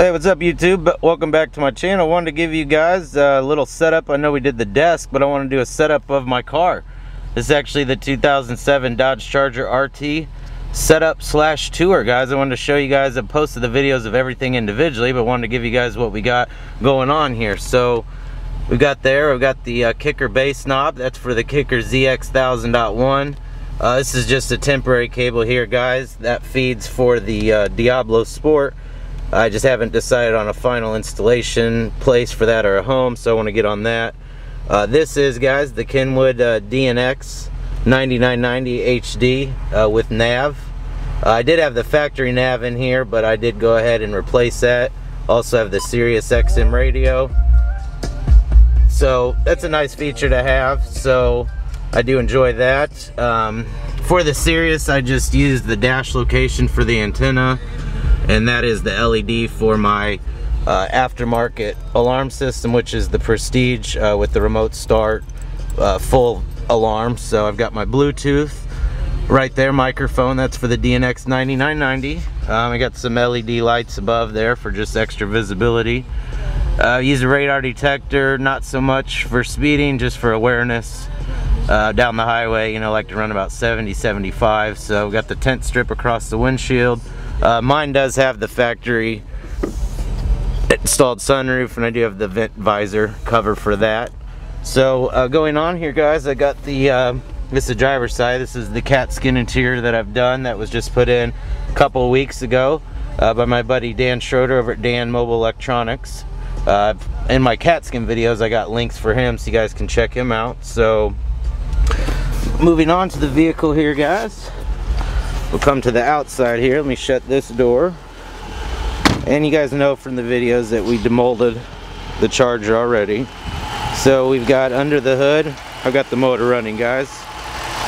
Hey, what's up YouTube? Welcome back to my channel. I wanted to give you guys a little setup. I know we did the desk, but I want to do a setup of my car. This is actually the 2007 Dodge Charger RT setup slash tour, guys. I wanted to show you guys, I posted the videos of everything individually, but wanted to give you guys what we got going on here. So, we got there, we've got the uh, kicker bass knob. That's for the kicker ZX1000.1. Uh, this is just a temporary cable here, guys. That feeds for the uh, DiabloSport. I just haven't decided on a final installation place for that or a home, so I want to get on that. Uh, this is, guys, the Kenwood uh, DNX 9990 HD uh, with nav. Uh, I did have the factory nav in here, but I did go ahead and replace that. Also have the Sirius XM radio. So that's a nice feature to have, so I do enjoy that. Um, for the Sirius, I just used the dash location for the antenna and that is the LED for my uh, aftermarket alarm system which is the Prestige uh, with the remote start uh, full alarm. So I've got my Bluetooth right there microphone. That's for the DNX 9990 um, I got some LED lights above there for just extra visibility. Uh, use a radar detector not so much for speeding just for awareness. Uh, down the highway you know like to run about 70 75 so got the tent strip across the windshield uh, mine does have the factory installed sunroof and I do have the vent visor cover for that. So uh, going on here guys, I got the, uh, this is the driver's side, this is the Katzkin interior that I've done that was just put in a couple weeks ago uh, by my buddy Dan Schroeder over at Dan Mobile Electronics. Uh, in my Katzkin videos I got links for him so you guys can check him out. So moving on to the vehicle here guys. We'll come to the outside here. Let me shut this door. And you guys know from the videos that we demolded the Charger already. So we've got under the hood, I've got the motor running guys.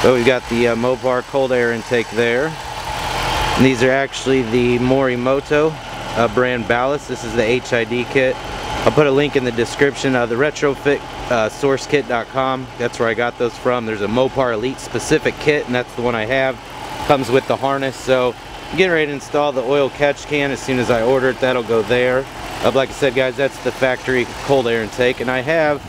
So we've got the uh, Mopar cold air intake there. And these are actually the Morimoto uh, brand ballast. This is the HID kit. I'll put a link in the description of the retrofit uh, sourcekit.com. That's where I got those from. There's a Mopar Elite specific kit and that's the one I have comes with the harness. So I'm getting ready to install the oil catch can. As soon as I order it that'll go there. Uh, like I said guys that's the factory cold air intake. And I have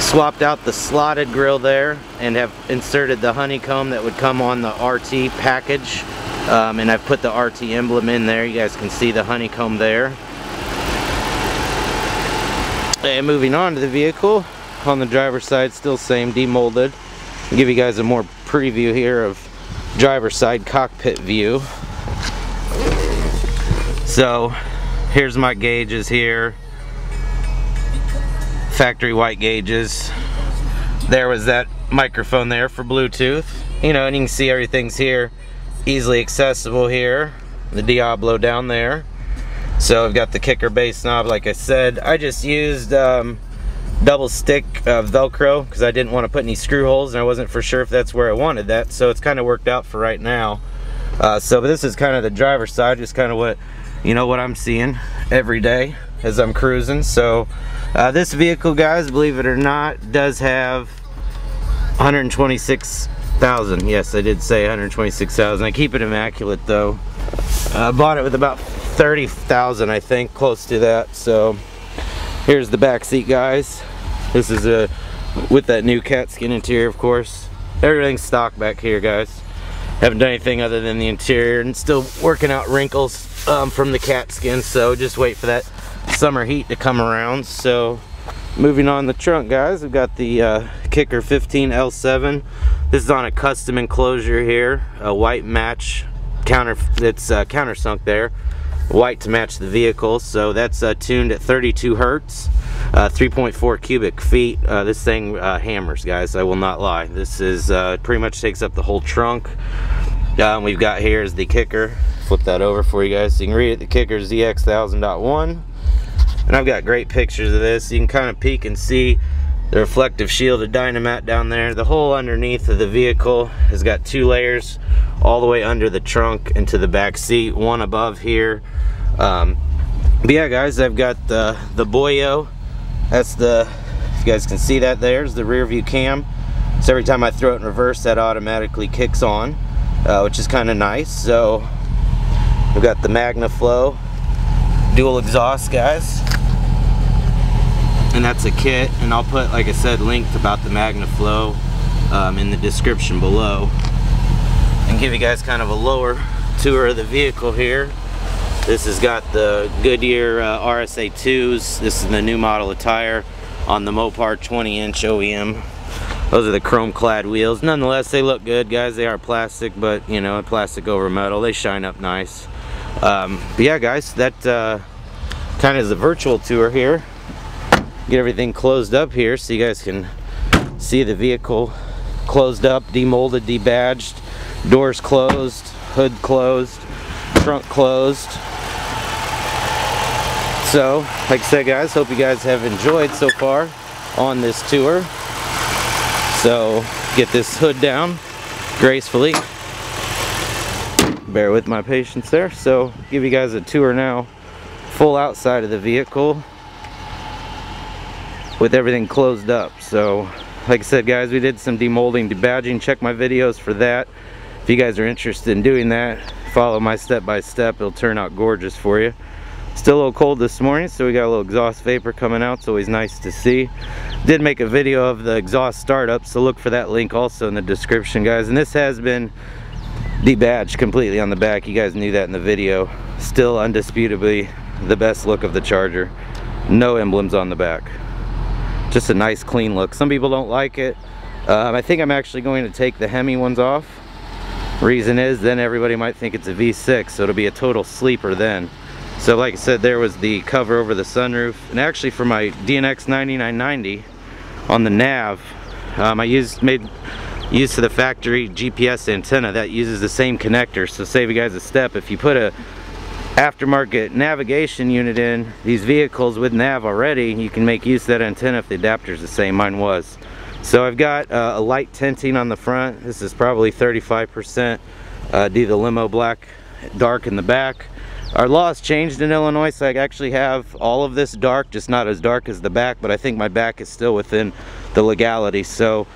swapped out the slotted grill there and have inserted the honeycomb that would come on the RT package. Um, and I've put the RT emblem in there. You guys can see the honeycomb there. And moving on to the vehicle. On the driver's side still same demolded. Give you guys a more preview here of driver's side cockpit view. So here's my gauges here. Factory white gauges. There was that microphone there for Bluetooth. You know, and you can see everything's here. Easily accessible here. The Diablo down there. So I've got the kicker bass knob like I said. I just used um, double stick uh, velcro because I didn't want to put any screw holes and I wasn't for sure if that's where I wanted that so it's kind of worked out for right now. Uh, so this is kind of the driver's side just kind of what you know what I'm seeing every day as I'm cruising. So uh, this vehicle guys believe it or not does have 126,000 yes I did say 126,000 I keep it immaculate though. I bought it with about 30,000 I think close to that so here's the back seat guys this is a with that new Katzkin interior, of course. Everything's stock back here, guys. Haven't done anything other than the interior and still working out wrinkles um, from the Katzkin. So just wait for that summer heat to come around. So moving on the trunk, guys, we've got the uh, Kicker 15 L7. This is on a custom enclosure here, a white match counter. It's uh, countersunk there white to match the vehicle. So that's uh, tuned at 32 hertz uh, 3.4 cubic feet. Uh, this thing uh, hammers guys. I will not lie. This is uh, pretty much takes up the whole trunk. Um, we've got here is the kicker. Flip that over for you guys so you can read it. The kicker ZX1000.1 and I've got great pictures of this. You can kind of peek and see the reflective shield of Dynamat down there. The whole underneath of the vehicle has got two layers all the way under the trunk into the back seat. One above here. Um, but yeah guys I've got the the Boyo. That's the if you guys can see that there's the rear view cam. So every time I throw it in reverse that automatically kicks on uh, which is kind of nice. So we've got the MagnaFlow dual exhaust guys and that's a kit and I'll put like I said linked about the MagnaFlow um, in the description below and give you guys kind of a lower tour of the vehicle here. This has got the Goodyear uh, RSA 2s this is the new model of tire on the Mopar 20 inch OEM those are the chrome clad wheels. Nonetheless they look good guys. They are plastic but you know plastic over metal. They shine up nice. Um, but yeah guys that uh, kind of is a virtual tour here get everything closed up here so you guys can see the vehicle closed up, demolded, debadged, doors closed, hood closed, trunk closed. So, like I said guys, hope you guys have enjoyed so far on this tour. So, get this hood down gracefully. Bear with my patience there. So, give you guys a tour now, full outside of the vehicle with everything closed up. So like I said guys, we did some demolding, debadging. Check my videos for that. If you guys are interested in doing that, follow my step by step. It'll turn out gorgeous for you. Still a little cold this morning, so we got a little exhaust vapor coming out. It's always nice to see. Did make a video of the exhaust startup, so look for that link also in the description, guys. And this has been debadged completely on the back. You guys knew that in the video. Still undisputably the best look of the Charger. No emblems on the back just a nice clean look. Some people don't like it. Um, I think I'm actually going to take the Hemi ones off. Reason is then everybody might think it's a V6 so it'll be a total sleeper then. So like I said there was the cover over the sunroof. And actually for my DNX 9990 on the nav um, I used made use of the factory GPS antenna that uses the same connector. So save you guys a step. If you put a aftermarket navigation unit in. These vehicles with nav already you can make use of that antenna if the adapter is the same. Mine was. So I've got uh, a light tinting on the front. This is probably 35% uh, D the limo black dark in the back. Our law has changed in Illinois so I actually have all of this dark just not as dark as the back but I think my back is still within the legality. So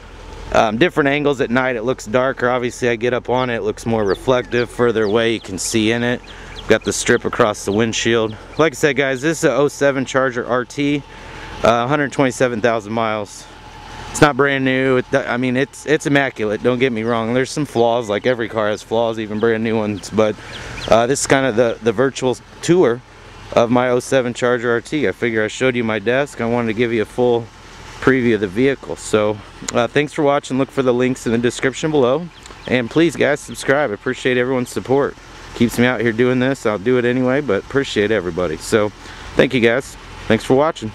um, different angles at night it looks darker. Obviously I get up on it it looks more reflective further away you can see in it Got the strip across the windshield. Like I said, guys, this is a 07 Charger RT, uh, 127,000 miles. It's not brand new. It, I mean, it's it's immaculate. Don't get me wrong. There's some flaws, like every car has flaws, even brand new ones. But uh, this is kind of the the virtual tour of my 07 Charger RT. I figure I showed you my desk. I wanted to give you a full preview of the vehicle. So uh, thanks for watching. Look for the links in the description below. And please, guys, subscribe. I appreciate everyone's support keeps me out here doing this. I'll do it anyway, but appreciate everybody. So thank you guys. Thanks for watching.